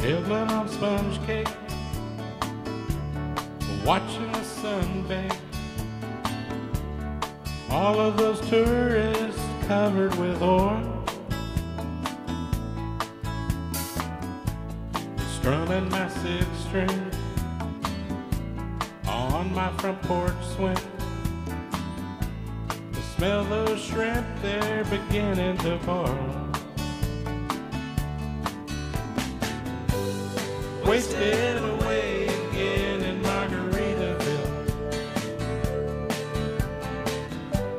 Nibbling on sponge cake, watching the sun bake. All of those tourists covered with oil. Strumming my six string on my front porch swing. The smell of shrimp, they're beginning to boil. Wasted away again in Margaritaville.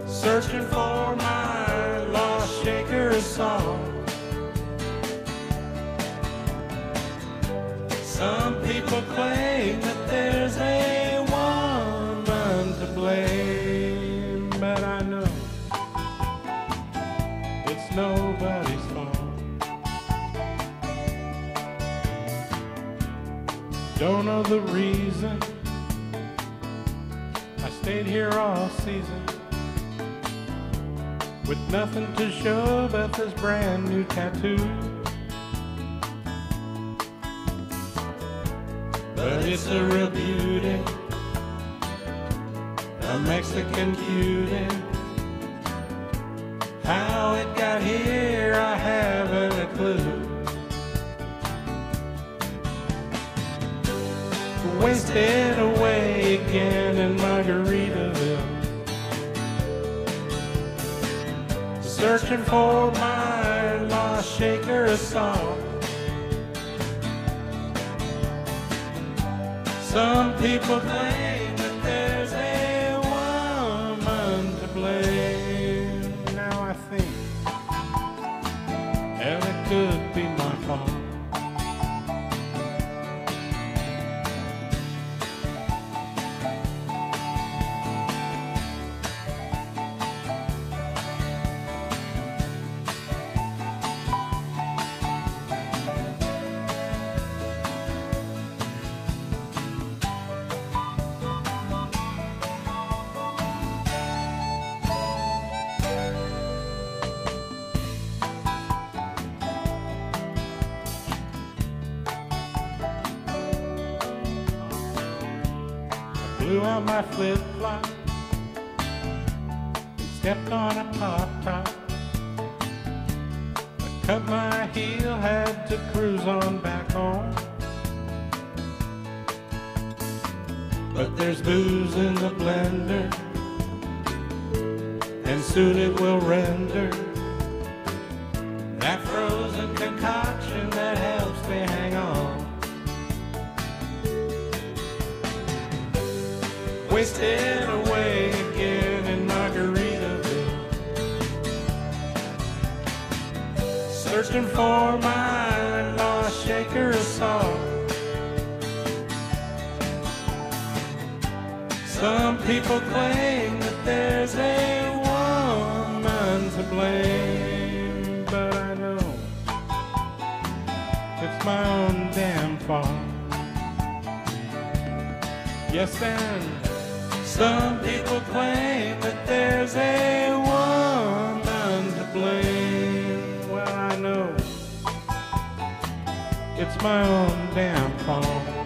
Searching for my lost shaker of salt. Some people claim that nobody's fault. Don't know the reason I stayed here all season with nothing to show but this brand new tattoo. But it's a real beauty, a Mexican cutie. How it got here, I haven't a clue. Wasted away again in Margaritaville. Searching for my lost shaker of salt. Some people claim blew out my flip flop, stepped on a pop top. I cut my heel, had to cruise on back home. But there's booze in the blender, and soon it will render wasted away again in Margaritaville. Searching for my lost shaker of salt. Some people claim that there's a woman to blame, but I know it's my own damn fault. Yes, and some people claim that there's a woman to blame. Well, I know it's my own damn fault.